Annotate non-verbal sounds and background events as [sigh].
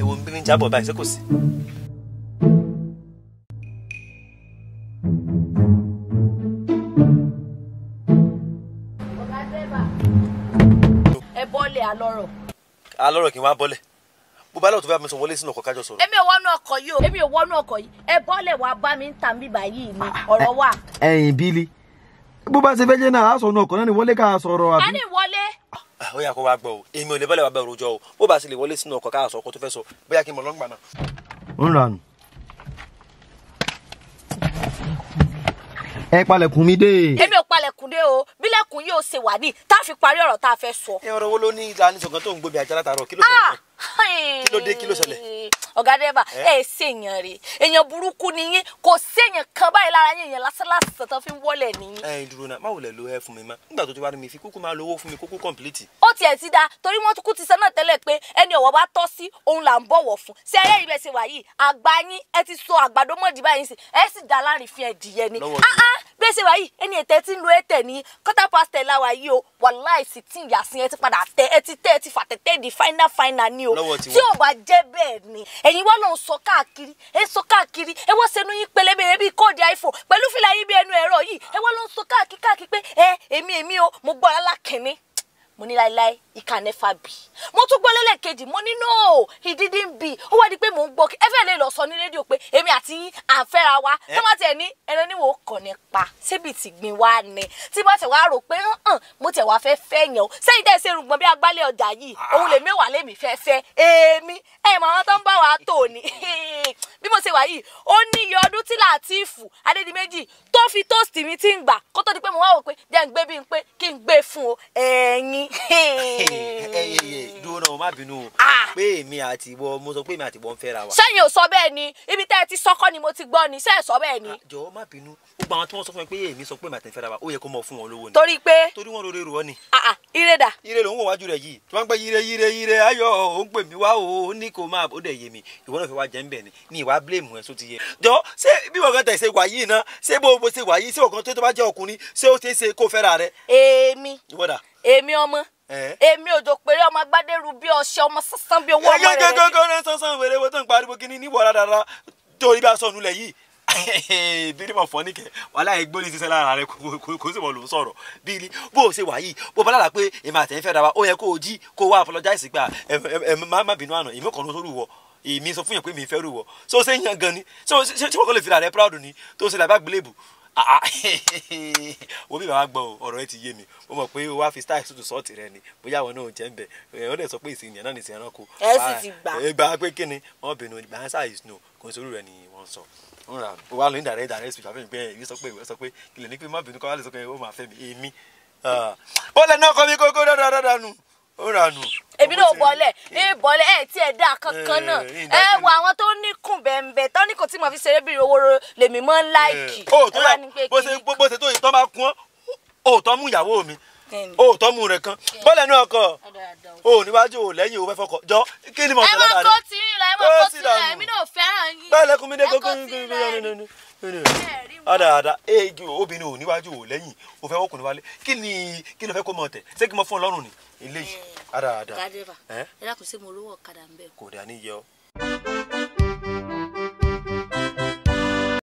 èwo ń bí mi ń jábọ̀ báyìí ṣé kò sí. ẹ bọ́lẹ̀ alọ́rọ̀. alọ́rọ̀ kí n wá bọ́lẹ̀ bó bá lọ́ọ̀ tó fẹ́ mi sọ wọlé sínú ọkọ̀ kájọ sọ̀rọ̀. èmi ò wọnú ọkọ̀ yìí o èmi ò wọnú ọkọ̀ yìí ẹ bọ́lẹ̀ wá bá mi ń tà mí báyìí ni ọ̀rọ̀ wà. [laughs] ẹ̀yin bílí bó bá ṣe fẹ́ jẹ́ náà náà ọkọ̀ náà ni wọlé ká sọ̀rọ̀ àbí. ní wọlé. Ah, ó yà kó wá gbọ́ o èmi ò lè bọ́lẹ̀ wá bẹ̀rù rojọ́ o bó bá sì lè wọlé sínú ọkọ̀ káà sọ ọkọ̀ tó fẹ́ sọ bóyá kí n mọ̀ lọ́ngbà náà. ń ranù. ẹ palẹ̀kùn mi dé. èmi ò palẹ̀kùn dé o bílẹ̀kùn yóò ṣe wà ní tá a fi parí ọ̀rọ̀ tá a fẹ́ sọ. ẹ ọ̀rọ̀ wo ló ní ìlànà ìṣọ̀kan tó ń gbóbi àjẹ́ látàárọ̀ kí ló náà? Kí ló dé? Kí ló ṣẹlẹ̀? ọ̀gá dẹ́bà ẹ ẹ ṣèyàn rè èèyàn burúkú ni yín. Kò séèyàn kan báyìí lára yín èèyàn lásánlásán tó fi ń wọlé nìyí. ẹ dúró náà. Má wò lẹ lo ẹ fún mi má nígbà tó ti wá ní mi fi kúkú máa lo owó fún mi kúkú kọ̀m̀pìlìtì. ó tiẹ̀ ti da torí wọ́n tún kú ti sọ náà tẹ́lẹ̀ pé ẹni ọ̀wọ́ bá tọ́ sí òun là ń bọ̀wọ̀ fún. Ṣé ẹlẹ́rìí bẹ́ẹ̀ ṣe wà yìí? Àgbà yín ẹ ti so àgbàdo mọ́ọ̀dì báyìí sí ẹ sì dá láàárín fi ẹ̀dìyẹ ni Ah, bẹ́ẹ̀ ṣe wà yìí ẹni ètè tí ń lo ètè ní kọ́tà pásítẹ̀ láwa yìí o. Wàláì sì tí ìyá sí ẹ ti padà tẹ ẹ ti tẹ ẹ ti fàtẹ́tẹ́ di fáínà fáínà ni o. Tí ò bá jẹ́ bẹ́ẹ̀ ni. Ẹ̀yin wá lòun sọ káàkiri ẹ sọ káàkiri. Ẹ wọ́n sẹnu yín pẹlẹbẹrẹ bíi kóòdù iphone. Pẹ̀lú fìlà yín bí ẹnu ẹ̀rọ yìí ẹ wá lòun sọ káàkiri káàkiri pé ẹ èmi èmi o mo gbọ́ alákẹ́ni mo ní láéláé ìka nẹ́fà bì mo tún gbọ́ lẹ́lẹ́kejì mo ní no he didn't bì ó wá di pé mò ń gbọ́ ẹ fẹ́ lè lọ sọ ní rédíò pé èmi àti yín à ń fẹ́ra wa. Tó má tiẹ̀ ní ẹran níwò kàn ní pa síbi tí gbin wá ni? Tí bá tẹ̀ wá rò pé hàn mo tẹ̀ wá fẹ́ fẹ́ yàn o. Sẹ́yìn tẹ̀ ṣe rùgbọ́n bí agbálẹ̀ ọjà yìí? Òun lè mẹ́wàá lèmi fẹ́ fẹ́. Èmi ẹ̀ mọ̀ àwọn tó ń bá wa tò ní. [laughs] Bí mo ṣe wà yìí ó ní iye ọdún tí Látìfù Adédìméjì tó fi tóòsì mi ti ń gbà kó tó di pé mo wá wò pé jẹ́ ń gbé bí n pé kí n gbé fún o. Ẹ̀yin ẹ ẹ ẹ dúró náà má bínú o Ah. pé èmi àti ìwọ mo sọ pé èmi àti ìwọ ń fẹ́ra wa. sẹ́yìn ò sọ bẹ́ẹ̀ ni ibi tẹ́ ẹ ti sọ́kọ́ ni mo ti gbọ́ ni sẹ́ẹ̀ sọ bẹ́ẹ̀ ni Ah, jọ̀wọ́ má bínú gbogbo àwọn tí wọ́n sọ fún mi pé èmi sọ pé èmi àti ń fẹ́ra wa ó yẹ kó mọ̀ fún wọn lówó ni. torí pé torí wọn rore rò ọ ni. ah ah ire dà ire ló ń wò wájú rẹ yìí tí wọn gbẹ yire yire yire ayọ̀ ó ń pè mí wá o ó ní kó máa ó dẹ yé mi ìwọ náà fẹ́ wá jẹ ń bẹ ni ní ìwà blame ẹ só ti yẹ. jọ ṣé bí wọn kan tẹ ṣe wà yìí ná ṣé bó ṣe wà yìí ṣé ọkàn tó tó bá jẹ ọkùnrin ṣé ó ṣeé ṣe kó fẹ́ra rẹ. èmi èmi ọmọ. Èmi òjò péré ọmọ agbádẹ́rù bí ọṣẹ ọmọ sásán bí owó ọmọ rẹ̀ rẹ̀ gẹ́gẹ́gẹ́ ní sánsan wèrè wo tó ń pariwo kíní níwọ̀ rárá torí a sọnù lẹ̀ yìí. [laughs] Bírí mọ̀ fọ́ níkẹ́ wàhálà yẹn gbóni sísẹ́ lára rẹ kò- sì mọ̀ ló ń sọ̀rọ̀. Bírí bó o ṣe wà yìí bó o bá lára pé èmi àtẹ̀ fẹ́ ra wa ó yẹ kó o jí kó o wá apologize gbà ẹ má bínú àná èmi kàn ló sórí wọ. Èmi sọ fún yẹn pé mi fẹ́ rú wọ. So ṣé yan gan ni? So ṣé wọ́n kò lè fi ra rẹ proud ni? Tó ṣe làbá gbélébù. [laughs] wo bí bàbá gbọ́ ọ̀rọ̀ ẹ ti yé mi. Mo mọ̀ pé o wá fi style sùtù sọ́ọ̀tì rẹ ni. Bóyá àwọn náà jẹ́ ń bẹ̀ wọ́n dẹ̀ sọ pé ìsìn yẹn náà nìsín ẹranko. Ẹ sì ti gbà. ẹ gbà pé kíni wọn bínú the answer is no. Kò sí orú rẹ ni wọn sọ. Wọn rà ó wà lóyún direct direct speech. Àfihàn pé èmi sọ pé ìwé sọ pé kìlẹ̀ ní pé má bínú kọ́ wá lè sọ pé ó máa fẹ́ mi èmi. Bọ́ọ̀lù náà kọ́ mi kókó dáadáa nù. Ó rà nù. Èmi náà bọ́lẹ̀ ẹ bọ́lẹ̀ ẹ tí ẹ dá kankan Eh, náà. eh, ẹ wo àwọn tó níkùn bẹ́ẹ̀nbẹ́ẹ̀ tó ní kò tí mo fi ṣeré bí owó lèmi mọ́ ń láìkì ó tó ẹ yà ní bó ṣe bó ṣe tó yìí tó bá kún ó tọ́ mú ìyàwó mi ó tọ́ mú rẹ̀ kan. Bọ́ọ̀lù náà kọ ó níwájú ò lẹ́yìn ò fẹ́ fọkọ. Jọ kí ni mo ẹ mọ lọ́dà kó rẹ ẹ Ó kó sì tí ń lọ dànù. èmi náà fẹ́ràn yín. Bẹ́ẹ̀ lẹ́kùn mi dé Ẹ kókó kó ẹ. àdàdà éèjì obìnrin ò níwájú ò lẹ́yìn ò fẹ́ wọ́kùnrin wálé. Kí ni kí ni o fẹ́ kó mọ̀ tẹ̀? Ṣé kí n mọ fún ọ lọ́rùn ni? Eléyìí àdàdà gàdẹ́fà ẹ ẹ dákun sí mo lówó ọ̀kadà ń bẹ̀ kò dà ní yẹ ọ.